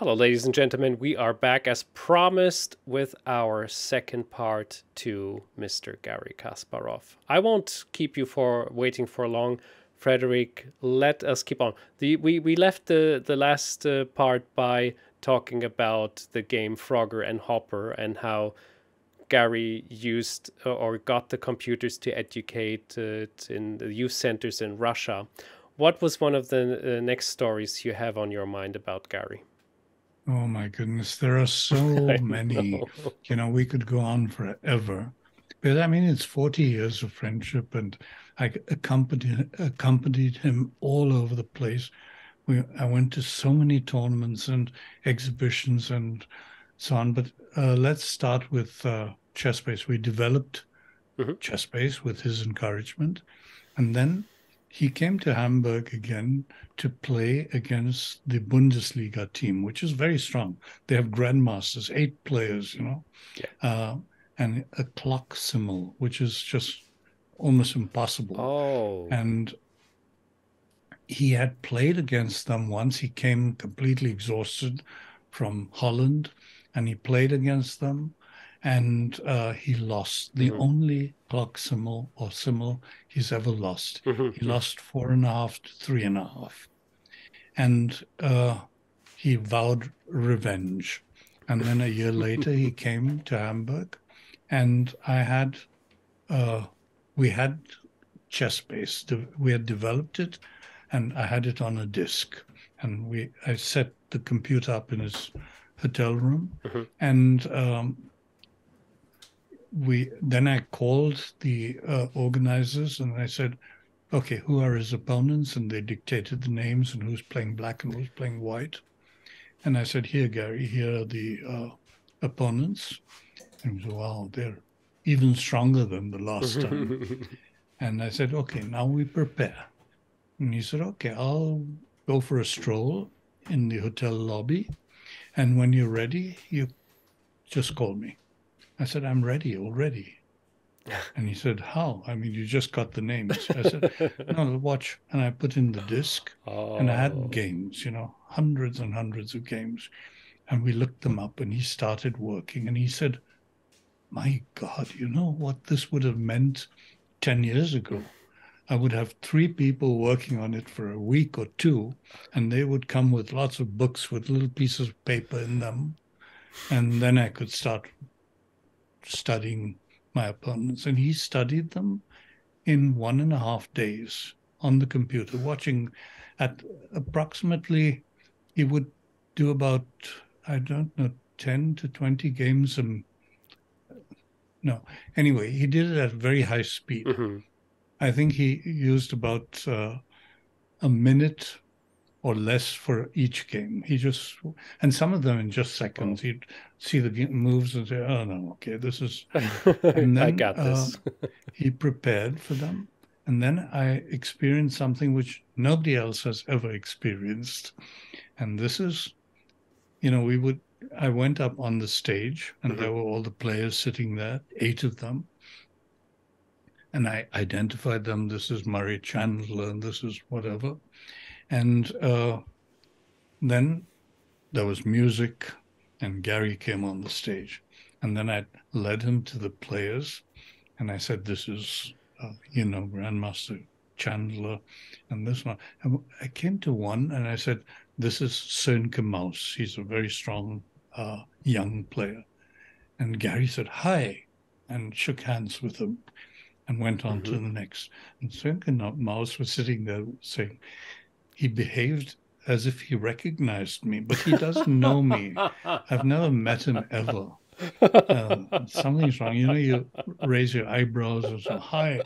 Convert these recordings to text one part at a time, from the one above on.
Hello, ladies and gentlemen. We are back as promised with our second part to Mr. Garry Kasparov. I won't keep you for waiting for long. Frederick, let us keep on. The, we, we left the, the last uh, part by talking about the game Frogger and Hopper and how Garry used uh, or got the computers to educate uh, in the youth centers in Russia. What was one of the uh, next stories you have on your mind about Garry? Oh my goodness, there are so many. Know. You know, we could go on forever. But I mean, it's 40 years of friendship, and I accompanied accompanied him all over the place. We I went to so many tournaments and exhibitions and so on. But uh, let's start with uh, ChessBase. We developed mm-hmm. ChessBase with his encouragement, and then he came to Hamburg again to play against the Bundesliga team, which is very strong. They have grandmasters, eight players, you know, yeah. uh, and a clock simul, which is just almost impossible. Oh. And he had played against them once. He came completely exhausted from Holland and he played against them and uh, he lost the mm-hmm. only clock simul or simul he's ever lost. Mm-hmm. He lost four and a half to three and a half. And uh, he vowed revenge. And then a year later, he came to Hamburg, and I had, uh, we had ChessBase. We had developed it, and I had it on a disk. And we, I set the computer up in his hotel room, mm-hmm. and um, we then I called the uh, organizers and I said, okay, who are his opponents? And they dictated the names and who's playing black and who's playing white. And I said, here, Garry, here are the uh, opponents. And he said, wow, they're even stronger than the last time. and I said, okay, now we prepare. And he said, okay, I'll go for a stroll in the hotel lobby. And when you're ready, you just call me. I said, I'm ready already. And he said, How? I mean, you just got the names. I said, No, watch. And I put in the disc oh. and I had oh. games, you know, hundreds and hundreds of games. And we looked them up and he started working. And he said, My God, you know what this would have meant 10 years ago? I would have three people working on it for a week or two, and they would come with lots of books with little pieces of paper in them. And then I could start studying my opponents, and he studied them in one and a half days on the computer, watching at approximately, he would do about, I don't know, 10 to 20 games. And no, anyway, he did it at very high speed. Mm-hmm. I think he used about uh, a minute or less for each game. He just and some of them in just seconds. He'd see the moves and say, "Oh no, okay, this is." And then, I got this. uh, he prepared for them, and then I experienced something which nobody else has ever experienced, and this is, you know, we would. I went up on the stage, and mm-hmm. there were all the players sitting there, eight of them. And I identified them. This is Murray Chandler, and this is whatever and uh, then there was music, and Garry came on the stage. And then I led him to the players, and I said, This is, uh, you know, Grandmaster Chandler, and this one. And I came to one, and I said, This is Sönke Maus. He's a very strong uh, young player. And Garry said, Hi, and shook hands with him and went on mm-hmm. to the next. And Sönke Maus was sitting there saying, he behaved as if he recognized me, but he doesn't know me. I've never met him ever. Uh, something's wrong. You know, you raise your eyebrows and say, hi.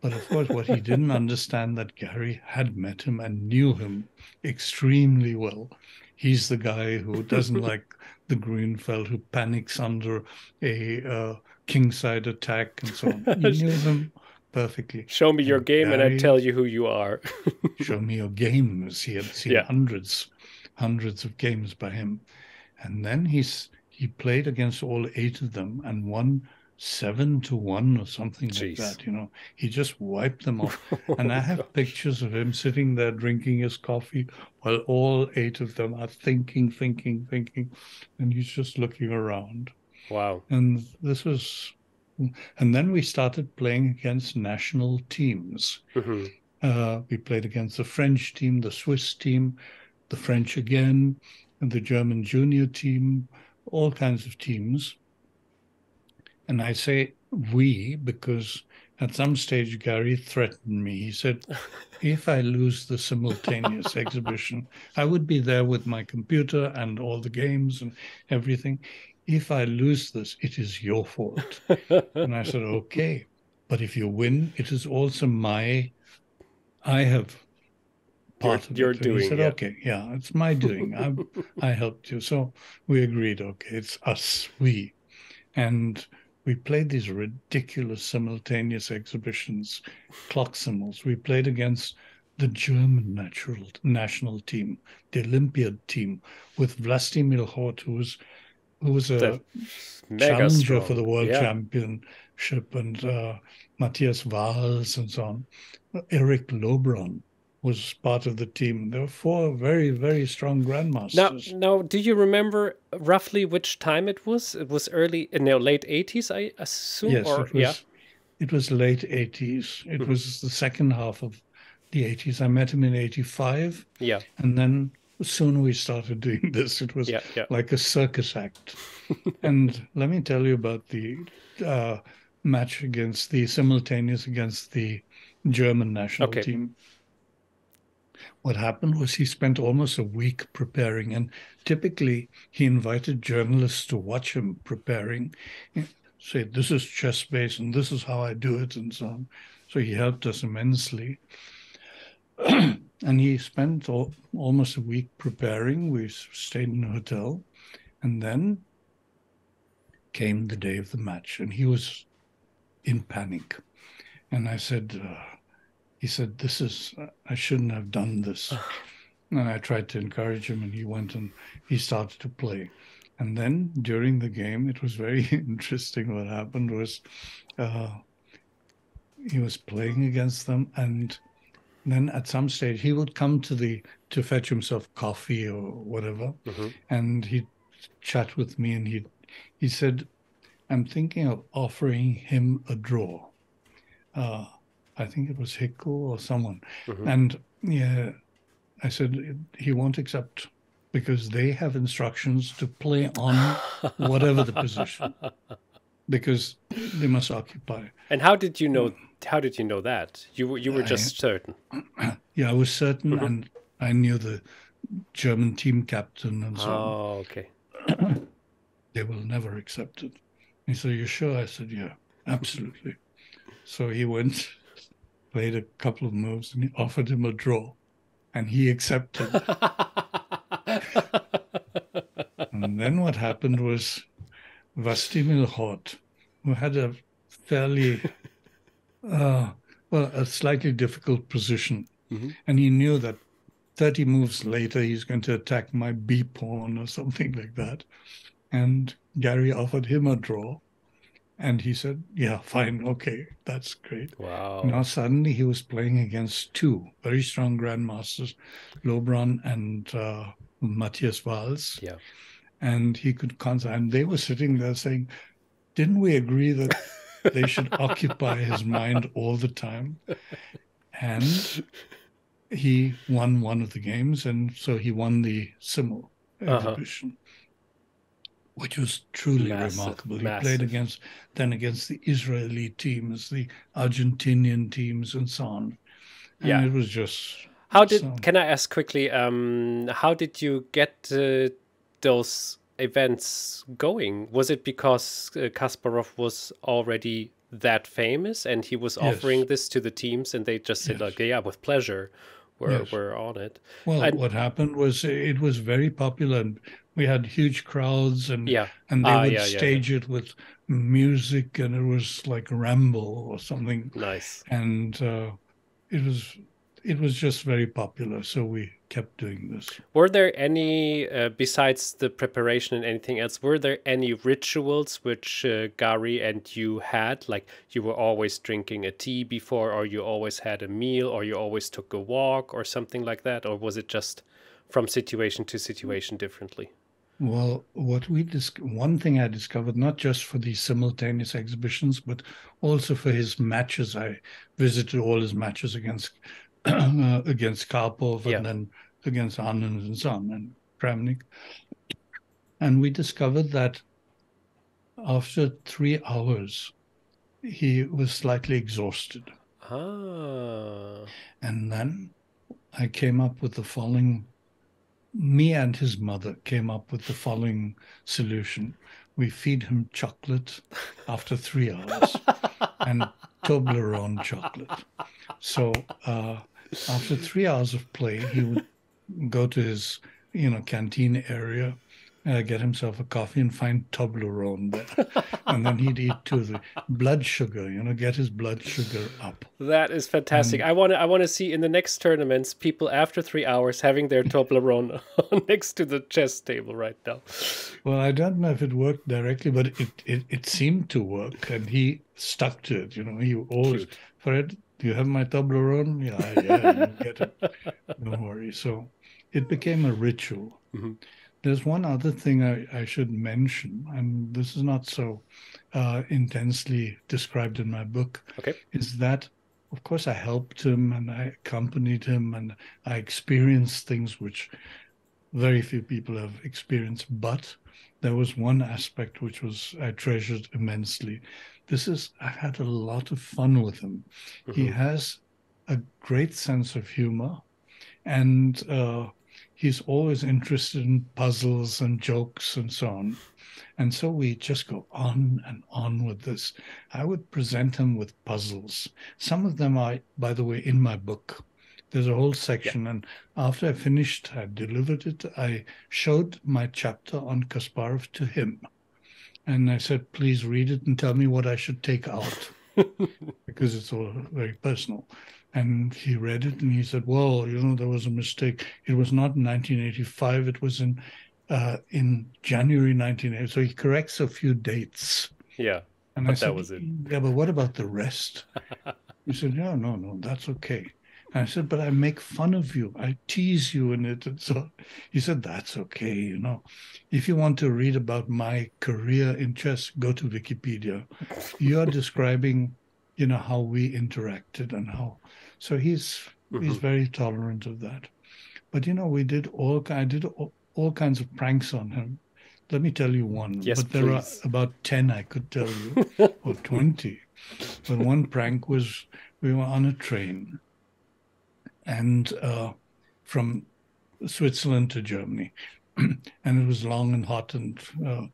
But of course, what he didn't understand that Garry had met him and knew him extremely well. He's the guy who doesn't like the Grünfeld, who panics under a uh, kingside attack and so on. He knew him perfectly. Show me your game, and I tell you who you are. show me your games. He had seen yeah. hundreds, hundreds of games by him, and then he's he played against all eight of them and won seven to one or something Jeez. like that. You know, he just wiped them off. Oh and I have pictures of him sitting there drinking his coffee while all eight of them are thinking, thinking, thinking, and he's just looking around. Wow. And this was, and then we started playing against national teams. hmm Uh, we played against the French team, the Swiss team, the French again, and the German junior team, all kinds of teams. And I say we because at some stage Garry threatened me. He said, if I lose the simultaneous exhibition, I would be there with my computer and all the games and everything. If I lose this, it is your fault. And I said, okay. But if you win, it is also my, I have part You're- of it. you're And he said, yeah. okay, yeah, it's my doing. I, I helped you. So we agreed, okay, it's us, we. And we played these ridiculous simultaneous exhibitions, clock simuls. We played against the German natural national team, the Olympiad team, with Vlastimil Hort, who was who was a Mega challenger for the world yeah. championship, and uh, Matthias Wahls and so on. Eric Lobron was part of the team. There were four very, very strong grandmasters. now, now, do you remember roughly which time it was? It was early, uh, no, late eighties, I assume. yes, or it was. yeah, It was late eighties. It Mhm. was the second half of the eighties. I met him in eighty five, yeah, and then soon we started doing this. It was yeah, yeah. like a circus act. and let me tell you about the uh, match against the simultaneous against the German national Okay. team. What happened was he spent almost a week preparing, and typically he invited journalists to watch him preparing, say, This is ChessBase, and this is how I do it, and so on. So he helped us immensely. and he spent al- almost a week preparing. We stayed in a hotel. And then came the day of the match, and he was in panic. And I said, uh, he said, This is, I shouldn't have done this. and I tried to encourage him, and he went and he started to play. And then during the game, it was very interesting. What happened was uh, he was playing against them, and then at some stage he would come to the to fetch himself coffee or whatever, Mhm. and he'd chat with me, and he he said, "I'm thinking of offering him a draw." Uh, I think it was Hickl or someone, Mhm. and yeah, I said he won't accept because they have instructions to play on whatever the position because they must occupy. And how did you know? How did you know that? You were- you were I- just certain. Yeah, I was certain, Mhm. and I knew the German team captain and so on. Oh, okay. They will never accept it. He said, "You sure?" I said, "Yeah, absolutely." so he went, played a couple of moves, and he offered him a draw, and he accepted. and then what happened was Vlastimil Hort, who had a fairly, uh, well, a slightly difficult position. Mhm. And he knew that 30 moves later, he's going to attack my B pawn or something like that. And Garry offered him a draw. And he said, Yeah, fine. Okay, that's great. wow. Now, suddenly he was playing against two very strong grandmasters, Lobron and uh, Matthias Wahls. Yeah. And he could contact, and they were sitting there saying, Didn't we agree that they should occupy his mind all the time? And he won one of the games, and so he won the Simul Uh-huh. exhibition. Which was truly Massive, remarkable. He massive. played against then against the Israeli teams, the Argentinian teams, and so on. And Yeah. it was just How did? So- Can I ask quickly? Um, how did you get uh, those events going? Was it because uh, Kasparov was already that famous and he was Yes. offering this to the teams, and they just said Yes. like, "Yeah, with pleasure, we're Yes. we're on it." well. And- what happened was it was very popular, and we had huge crowds, and Yeah. and they Ah, would yeah, yeah, yeah. stage it with music, and it was like Ramble or something. Nice. and uh, it was it was just very popular, so we kept doing this. Were there any, uh, besides the preparation and anything else, were there any rituals which uh, Garry and you had? Like you were always drinking a tea before, or you always had a meal, or you always took a walk, or something like that? Or was it just from situation to situation differently? Well, what we dis- one thing I discovered, not just for these simultaneous exhibitions, but also for his matches. I visited all his matches against against Karpov yeah. and then against Anand and so on and Kramnik. And we discovered that after three hours, he was slightly exhausted. Ah. And then I came up with the following me and his mother came up with the following solution. We feed him chocolate after three hours and Toblerone chocolate. So uh, after three hours of play, he would go to his, you know, canteen area, uh, get himself a coffee and find Toblerone there. and then he'd eat too the blood sugar, you know, get his blood sugar up. That is fantastic. I want to I want to see in the next tournaments people after 3 hours having their Toblerone next to the chess table right now. Well, I don't know if it worked directly, but it it, it seemed to work and he stuck to it, you know. He always Cute. Fred, do you have my Toblerone? Yeah, yeah, you get it. Don't worry. So it became a ritual. Mm-hmm. There's one other thing I, I, should mention, and this is not so uh, intensely described in my book, okay. is that, of course, I helped him and I accompanied him and I experienced things which very few people have experienced. But there was one aspect which was I treasured immensely. This is I've had a lot of fun with him. Mm-hmm. He has a great sense of humor, and uh, he's always interested in puzzles and jokes and so on. And so we just go on and on with this. I would present him with puzzles. Some of them are, by the way, in my book. There's a whole section. Yeah. And after I finished, I delivered it. I showed my chapter on Kasparov to him. And I said, please read it and tell me what I should take out because it's all very personal. And he read it and he said, "Well, you know, there was a mistake. It was not in 1985. It was in uh, in January 1980." So he corrects a few dates. Yeah, and but I said, that was it. Yeah, but what about the rest? he said, "No, no, no, that's okay." And I said, "But I make fun of you. I tease you in it." And so he said, "That's okay. You know, if you want to read about my career in chess, go to Wikipedia. You are describing." you know how we interacted and how so he's mm-hmm. he's very tolerant of that but you know we did all i did all, all kinds of pranks on him let me tell you one yes, but there please. are about 10 i could tell you or 20 but one prank was we were on a train and uh, from switzerland to germany. And it was long and hot and uh,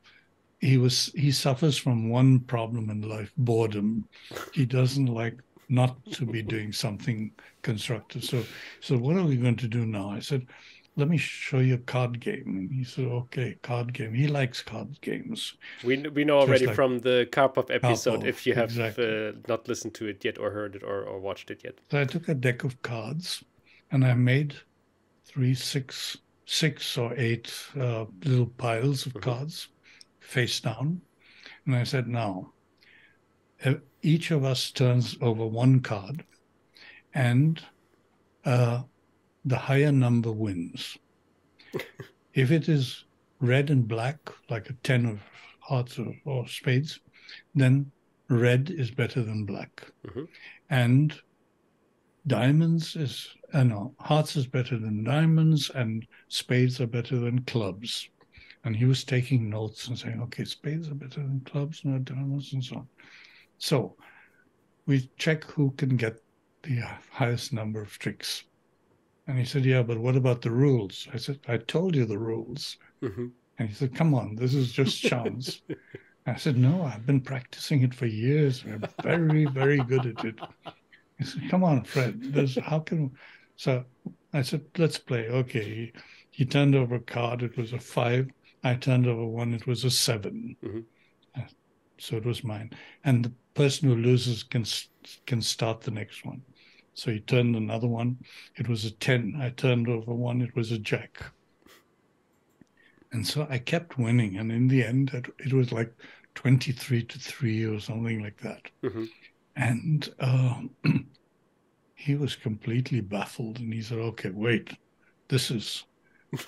he was he suffers from one problem in life boredom. He doesn't like not to be doing something constructive. So so what are we going to do now? I said let me show you a card game and he said okay card game he likes card games we, we know already like from the karpov episode karpov, if you have exactly. uh, not listened to it yet or heard it or, or watched it yet so i took a deck of cards and i made three six six or eight uh, little piles of mm-hmm. cards face down. And I said, now, each of us turns over one card, and uh, the higher number wins. if it is red and black, like a 10 of hearts or, or spades, then red is better than black. Mm-hmm. And diamonds is, uh, no, hearts is better than diamonds, and spades are better than clubs. And he was taking notes and saying, okay, spades are better than clubs, no diamonds, and so on. So we check who can get the highest number of tricks. And he said, yeah, but what about the rules? I said, I told you the rules. Mm-hmm. And he said, come on, this is just chance. I said, no, I've been practicing it for years. I'm very, very good at it. He said, come on, Fred, there's, how can, so I said, let's play. Okay. He, he turned over a card. It was a five. I turned over one, it was a 7 mm-hmm. So it was mine. And the person who loses can can start the next one. So he turned another one. It was a 10. I turned over one. It was a jack. And so I kept winning. And in the end, it, it was like 23 to 3 or something like that. Mm-hmm. And uh, he was completely baffled. And he said, okay, wait, this is.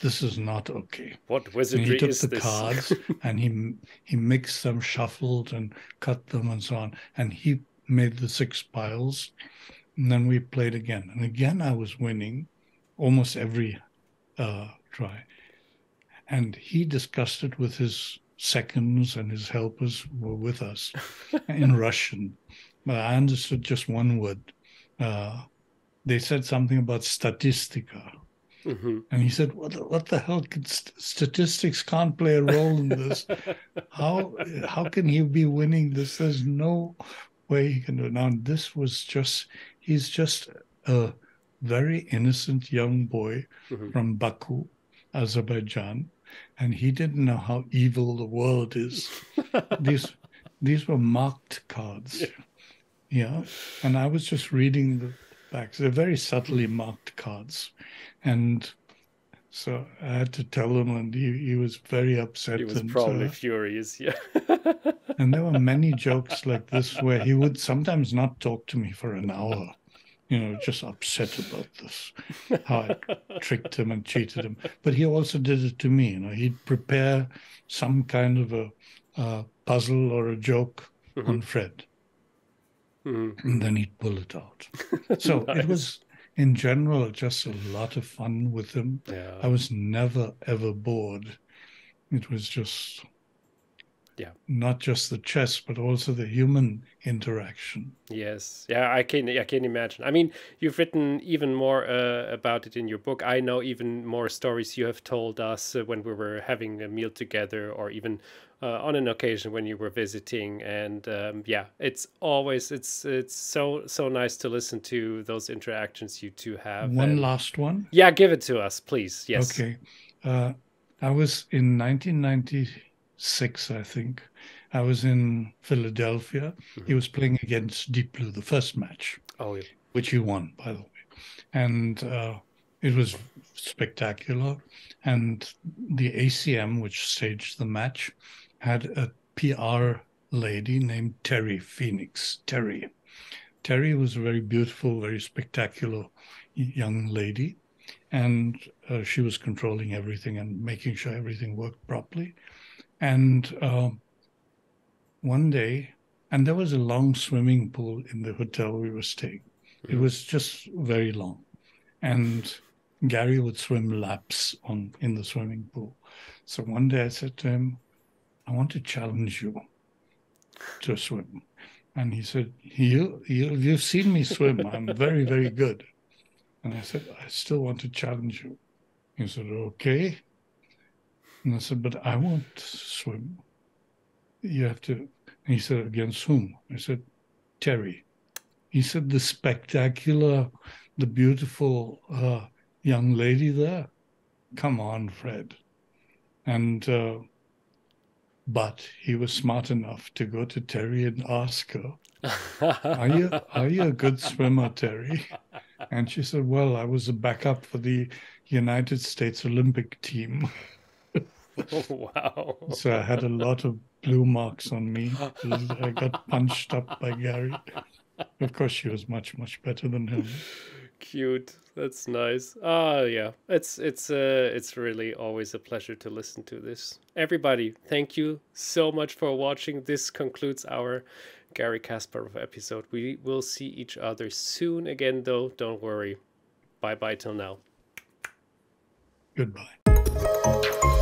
This is not okay. What wizardry And he took is the this? cards and he he mixed them, shuffled, and cut them, and so on. And he made the six piles, and then we played again. And again, I was winning almost every uh, try. And he discussed it with his seconds and his helpers were with us in Russian. But I understood just one word. Uh, they said something about statistica. hmm And he said, "What the, what the hell? Could st- statistics can't play a role in this. How how can he be winning this? There's no way he can do it." Now this was just he's just a very innocent young boy Mhm. from Baku, Azerbaijan, and he didn't know how evil the world is. these these were marked cards. Yeah. Yeah. And I was just reading the backs. They're very subtly marked cards. And so I had to tell him and he, he was very upset. He was and, probably uh, furious. Yeah. and there were many jokes like this where he would sometimes not talk to me for an hour, you know, just upset about this, how I tricked him and cheated him. But he also did it to me. You know, he'd prepare some kind of a, uh puzzle or a joke on Fred, Mhm. and then he'd pull it out. So Nice. it was, in general, just a lot of fun with them. Yeah. I was never ever bored. It was just, Yeah. not just the chess, but also the human interaction. Yes, yeah, I can I can imagine. I mean, you've written even more uh, about it in your book. I know even more stories you have told us uh, when we were having a meal together, or even uh, on an occasion when you were visiting. And um, yeah, it's always it's it's so so nice to listen to those interactions you two have. One and- last one. yeah, give it to us, please. Yes. Okay. Uh, I was in 1996, I think. I was in Philadelphia. He was playing against Deep Blue, the first match, Oh, yeah. which he won, by the way. And uh, it was spectacular. And the ACM, which staged the match, had a PR lady named Terry Phoenix. Terry. Terry was a very beautiful, very spectacular young lady and uh, she was controlling everything and making sure everything worked properly. And um, one day, and there was a long swimming pool in the hotel we were staying. It was just very long, and Garry would swim laps on in the swimming pool. So one day I said to him, "I want to challenge you to swim." And he said, "You, you you've seen me swim. I'm very, very good." And I said, I still want to challenge you. He said, okay. And I said, but I won't swim. You have to. And he said, against whom? I said, Terry. He said, the spectacular, the beautiful uh, young lady there. Come on, Fred. And, uh, but he was smart enough to go to Terry and ask her, are you, are you a good swimmer, Terry? And she said, Well, I was a backup for the United States Olympic team. wow. So I had a lot of blue marks on me. I got punched up by Garry. Of course, she was much, much better than him. Cute. That's nice. Ah, yeah. It's it's uh it's really always a pleasure to listen to this. Everybody, thank you so much for watching. This concludes our Garry Kasparov episode. We will see each other soon again though. Don't worry. Bye bye till now. Goodbye.